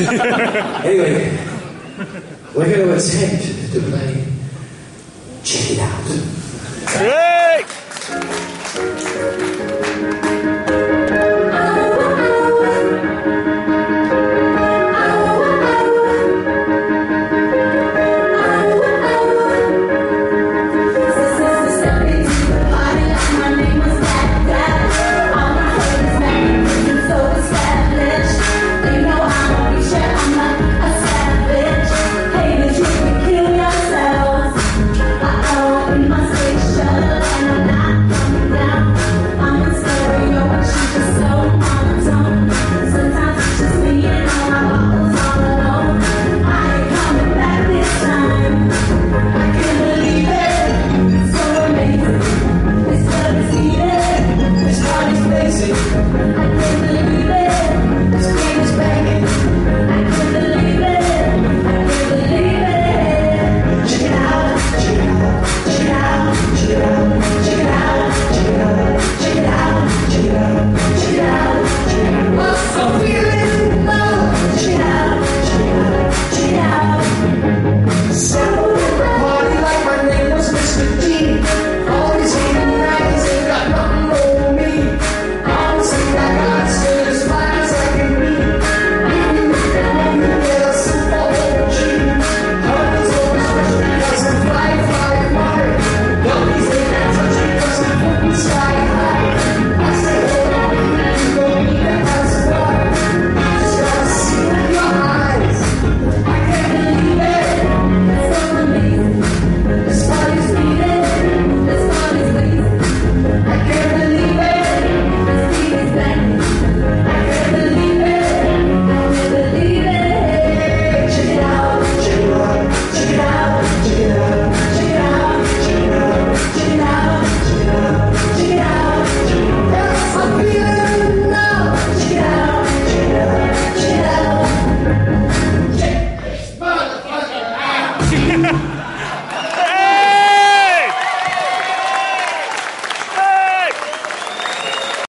anyway, we're going to attempt to play Check It Out.